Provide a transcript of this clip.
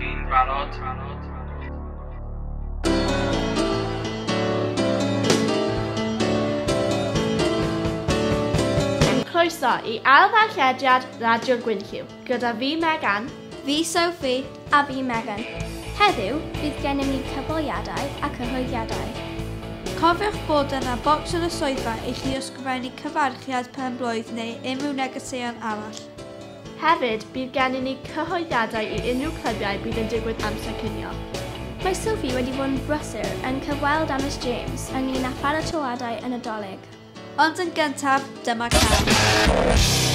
chi'n barod? barod. Croeso i ailddallediad Radio Gwynllw, gyda fi Megan, fi Sophie a fi Megan. Heddiw, bydd gennym ni cyfleoedd a cyhoeddiadau. Cofiwch bod yna bocs yn y swyddfa i chi ysgrifennu cyfarchiad pen blwydd neu unrhyw negeseuon arall. Hefyd, bydd gennym ni cyhoeddiadau i unrhyw clybiau bydd yn digwydd amser cynio. Mae Sophie wedi bod yn brysur yn cyfweld Annis James ynglyn â pharatoadau yn y doleg. Ond yn gyntaf, dyma cam.